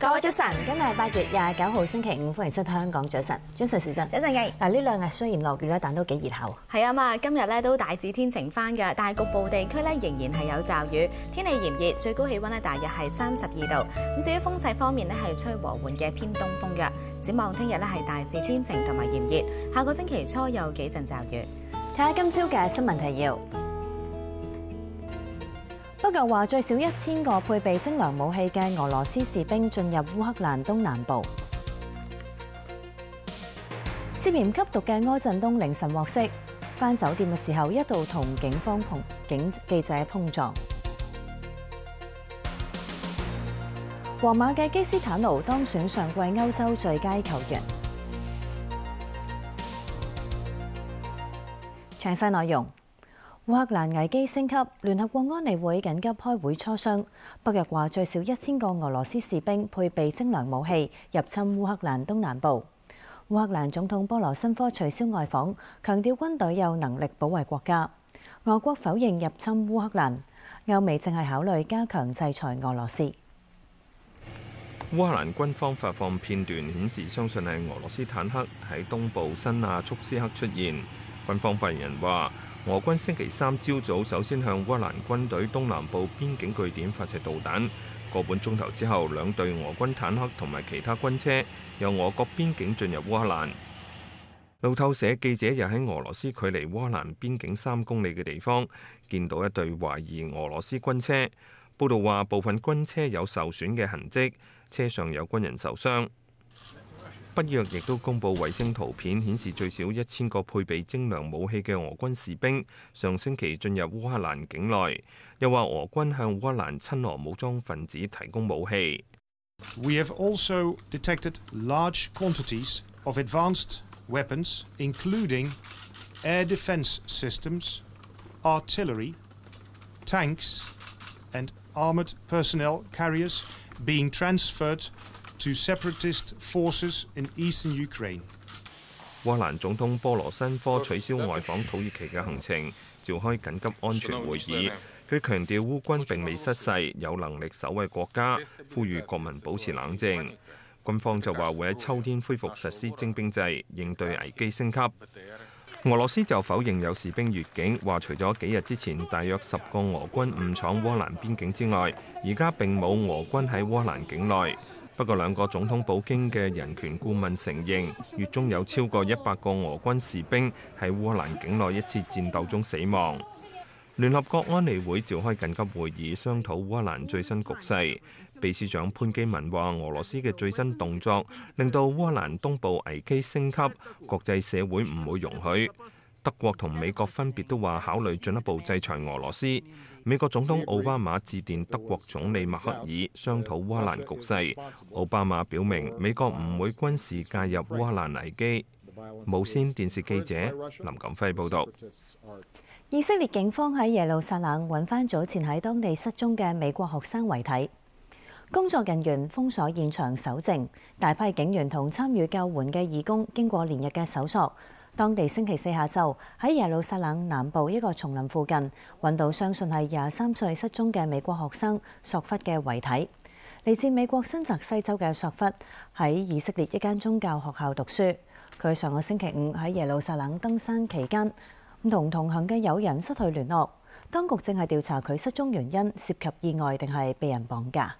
各位早晨，今日係八月廿九號星期五，歡迎收睇香港早晨。早晨時陣，早晨嘅嗱呢兩日雖然落雨啦，但都幾熱口。係啊嘛，今日咧都大致天晴翻嘅，但係局部地區咧仍然係有驟雨，天氣炎熱，最高氣温咧大約係三十二度。咁至於風勢方面咧係吹和緩嘅偏東風嘅。展望聽日咧係大致天晴同埋炎熱，下個星期初有幾陣驟雨。睇下今朝嘅新聞提要。北約話最少一千個配備精良武器嘅俄羅斯士兵進入烏克蘭東南部。涉嫌吸毒嘅柯震東凌晨獲釋，返酒店嘅時候一度同警方碰警記者碰撞。皇馬嘅基斯坦奴當選上季歐洲最佳球員。詳細內容。烏克蘭危機升級，聯合國安理會緊急開會磋商。北約話最少一千個俄羅斯士兵配備精良武器入侵烏克蘭東南部。烏克蘭總統波羅申科取消外訪，強調軍隊有能力保衛國家。俄國否認入侵烏克蘭，歐美正係考慮加強制裁俄羅斯。烏克蘭軍方發放片段顯示，相信系俄羅斯坦克喺東部新亚速斯克出現。軍方發言人話。俄軍星期三朝早首先向烏蘭軍隊東南部邊境據點發射導彈，個半鐘頭之後，兩隊俄軍坦克同埋其他軍車由俄國邊境進入烏克蘭。路透社記者又喺俄羅斯距離烏蘭邊境三公里嘅地方見到一隊懷疑俄羅斯軍車，報道話部分軍車有受損嘅痕跡，車上有軍人受傷。北約亦都公布衛星圖片，顯示最少一千個配備精良武器嘅俄軍士兵上星期進入烏克蘭境內，又話俄軍向烏克蘭親俄武裝分子提供武器。We have also detected large quantities of advanced weapons, including air defense systems, artillery, tanks, and armored personnel carriers being transferred To separatist forces in eastern Ukraine。烏克蘭總統波羅申科取消外訪土耳其嘅行程，召開緊急安全會議。佢強調烏軍並未失勢，有能力守衛國家，呼籲國民保持冷靜。軍方就話會喺秋天恢復實施徵兵制，應對危機升級。俄羅斯就否認有士兵越境，話除咗幾日之前大約十個俄軍誤闖烏克蘭邊境之外，而家並冇俄軍喺烏克蘭境內。不過，兩個總統普京嘅人權顧問承認，月中有超過一百個俄軍士兵喺烏克蘭境內一次戰鬥中死亡。聯合國安理會召開緊急會議，商討烏克蘭最新局勢。秘書長潘基文話：俄羅斯嘅最新動作令到烏克蘭東部危機升級，國際社會唔會容許。德國同美國分別都話考慮進一步制裁俄羅斯。美國總統奧巴馬致電德國總理默克爾商討烏克蘭局勢。奧巴馬表明美國唔會軍事介入烏克蘭危機。無線電視記者林錦輝報導。以色列警方喺耶路撒冷揾翻早前喺當地失蹤嘅美國學生遺體，工作人員封鎖現場搜證，大批警員同參與救援嘅義工經過連日嘅搜索。當地星期四下晝喺耶路撒冷南部一個叢林附近揾到相信係廿三歲失蹤嘅美國學生索弗嘅遺體。嚟自美國新澤西州嘅索弗喺以色列一間宗教學校讀書。佢上個星期五喺耶路撒冷登山期間，同同行嘅友人失去聯絡。當局正係調查佢失蹤原因，涉及意外定係被人綁架。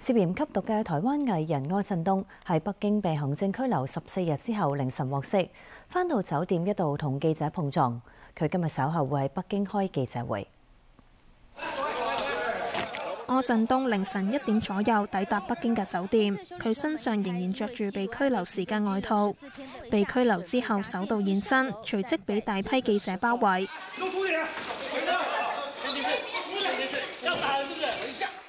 涉嫌吸毒嘅台灣藝人柯震東喺北京被行政拘留十四日之後，凌晨獲釋，返到酒店一度同記者碰撞。佢今日稍後會喺北京開記者會。柯震東凌晨一點左右抵達北京嘅酒店，佢身上仍然着住被拘留時嘅外套。被拘留之後首度現身，隨即俾大批記者包圍。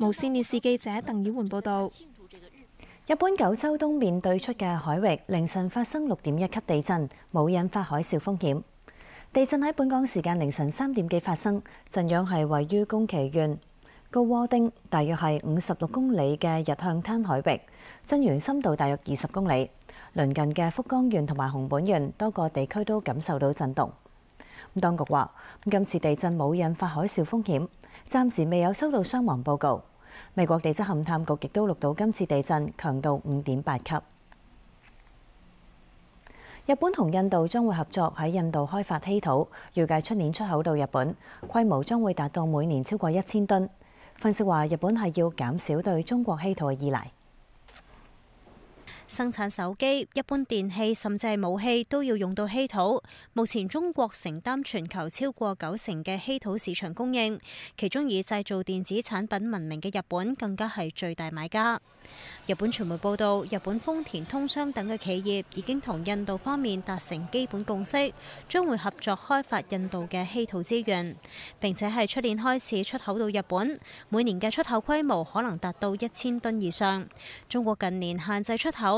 無線電視記者鄧以媛報導。日本九州東面對出嘅海域凌晨發生六點一級地震，冇引發海嘯風險。地震喺本港時間凌晨三點幾發生，震央係位於宮崎縣高窩町，大約係五十六公里嘅日向灘海域，震源深度大約二十公里。鄰近嘅福岡縣同埋熊本縣多個地區都感受到震動。咁當局話，今次地震冇引發海嘯風險，暫時未有收到傷亡報告。美國地質勘探局亦都錄到今次地震強度五點八級。日本同印度將會合作喺印度開發稀土，預計出年出口到日本，規模將會達到每年超過一千噸。分析話，日本係要減少對中國稀土嘅依賴。生產手機、一般電器甚至係武器都要用到稀土。目前中國承擔全球超過九成嘅稀土市場供應，其中以製造電子產品聞名嘅日本更加係最大買家。日本傳媒報道，日本豐田、通商等嘅企業已經同印度方面達成基本共識，將會合作開發印度嘅稀土資源，並且係出年開始出口到日本，每年嘅出口規模可能達到一千噸以上。中國近年限制出口，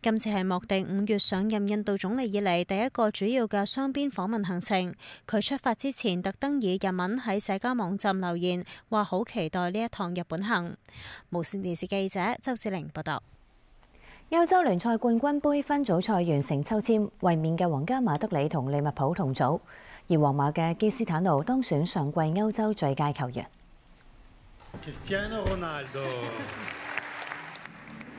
今次係莫迪五月上任印度總理以嚟第一個主要嘅雙邊訪問行程。佢出發之前特登以日文喺社交網站留言，話好期待呢一趟日本行。無線電視記者周志玲報道。歐洲聯賽冠軍杯分組賽完成抽籤，衛冕嘅皇家馬德里同利物浦同組，而皇馬嘅基斯坦奴當選上季歐洲最佳球員。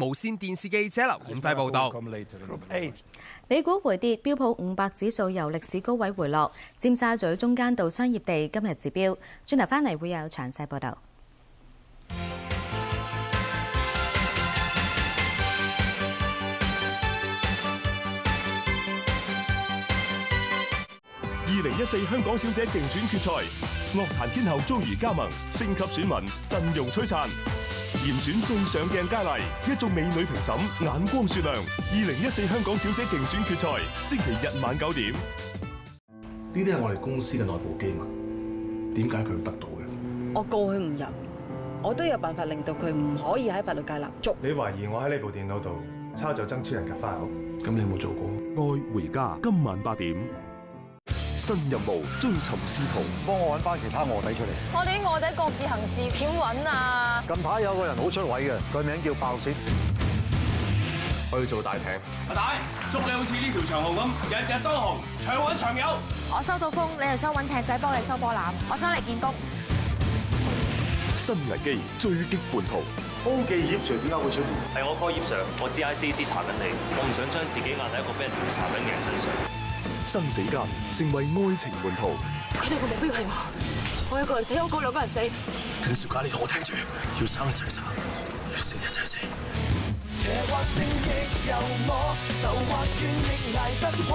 無線電視記者劉顯輝報道。美股回跌，標普五百指數由歷史高位回落。尖沙咀中間道商業地今日指標。轉頭翻嚟會有詳細報道。二零一四香港小姐競選決賽，樂壇天后 Joey 加盟，升級選民陣容璀璨。嚴選最上鏡佳麗，一眾美女評審眼光雪亮。二零一四香港小姐競選決賽，星期日晚九點。呢啲係我哋公司嘅內部機密，點解佢會得到嘅？我告佢唔入，我都有辦法令到佢唔可以喺法律界立足。你懷疑我喺呢部電腦度抄咗曾超人嘅 file？咁你有冇做過？愛回家今晚八點，新任務追尋仕途。幫我揾翻其他卧底出嚟。我哋啲卧底各自行事，點揾啊？近排有個人好出位嘅，佢名叫爆閃。我要做大艇。阿大，祝你好似呢條長虹咁，日日都紅，長揾長有。我收到風，你又想揾艇仔幫你收波攬，我想嚟見工。新危機追擊叛徒。高記葉 Sir 點解會出現？係我 call 葉 Sir，我知 ICC 查緊你，我唔想將自己壓喺一個俾人調查緊嘅人身上。生死間成為愛情門徒。佢哋個目標係我，我一個人死，我嗰兩個人死。聽少家，你同我聽住，要生一齊生，要死一齊死。邪或正亦由我，愁或怨亦捱得過。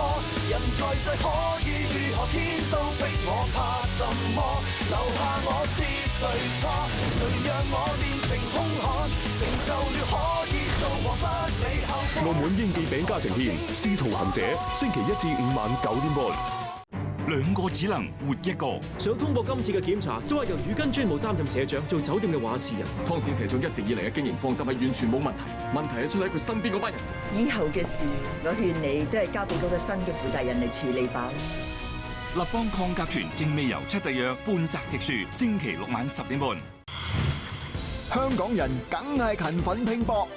人在世可以如何？天都逼我，怕什麼？留下我是誰錯？誰讓我練成兇悍？成就了可以。澳門英記餅家情片《司徒行者》，星期一至五晚九點半。兩個只能活一個。想通過今次嘅檢查，就話由宇根專務擔任社長，做酒店嘅話事人。湯先社長一直以嚟嘅經營方針係完全冇問題，問題係出喺佢身邊嗰班人。以後嘅事，我勸你都係交俾嗰個新嘅負責人嚟處理吧。立邦抗甲醛正未由七特約半澤直樹，星期六晚十點半。香港人梗係勤奮拼搏，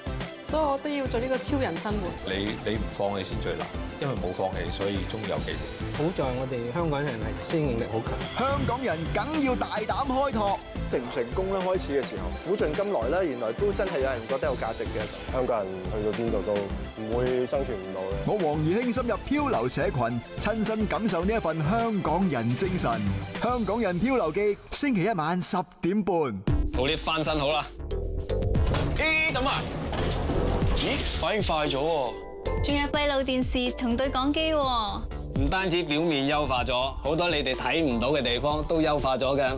所以我都要做呢個超人生活。你你唔放棄先最難，因為冇放棄，所以終於有機會。好在我哋香港人係適應力好強。香港人梗要大膽開拓，成唔成功咧？開始嘅時候苦盡甘來咧，原來都真係有人覺得有價值嘅。香港人去到邊度都唔會生存唔到嘅。我黃義興深入漂流社群，親身感受呢一份香港人精神。香港人漂流記，星期一晚十點半。好啲翻身好啦。咦，等埋。咦，反應快咗喎！仲有閉路電視同對講機喎。唔單止表面優化咗，好多你哋睇唔到嘅地方都優化咗嘅。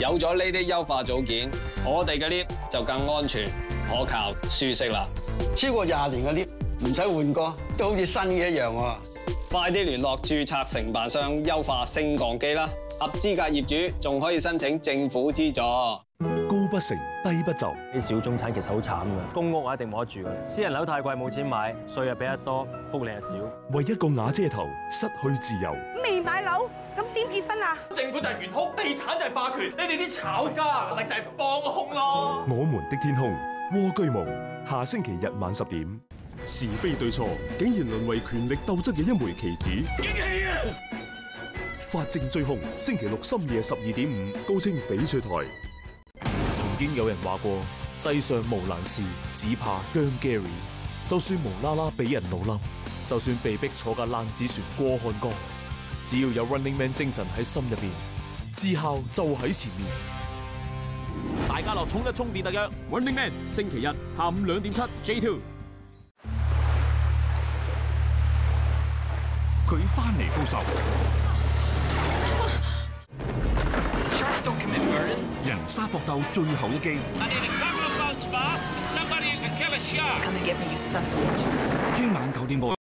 有咗呢啲優化組件，我哋嘅 lift 就更安全、可靠、舒適啦。超過廿年嘅 lift 唔使換過，都好似新嘅一樣喎。快啲聯絡註冊承辦商優化升降機啦！合資格業主仲可以申請政府資助。高不成低不就，啲小中產其實好慘㗎，公屋我一定冇得住㗎，私人樓太貴冇錢買，稅又俾得多，福利又少。為一個瓦遮頭失去自由，未買樓咁點結婚啊？政府就係懸空，地產就係霸權，你哋啲炒家咪就係幫兇咯。我們的天空，蝸居夢，下星期日晚十點，是非對錯竟然淪為權力鬥爭嘅一枚棋子。激氣啊！法證追兇，星期六深夜十二點五，高清翡翠台。曾經有人話過，世上無難事，只怕姜 Gary。就算無啦啦俾人老笠，就算被逼坐架爛紙船過漢江，只要有 Running Man 精神喺心入邊，至孝就喺前面。大家樂衝一衝電特約，Running Man 星期日下午兩點七 J Two。佢翻嚟報仇。人沙搏鬥最後一擊。聽晚九點半。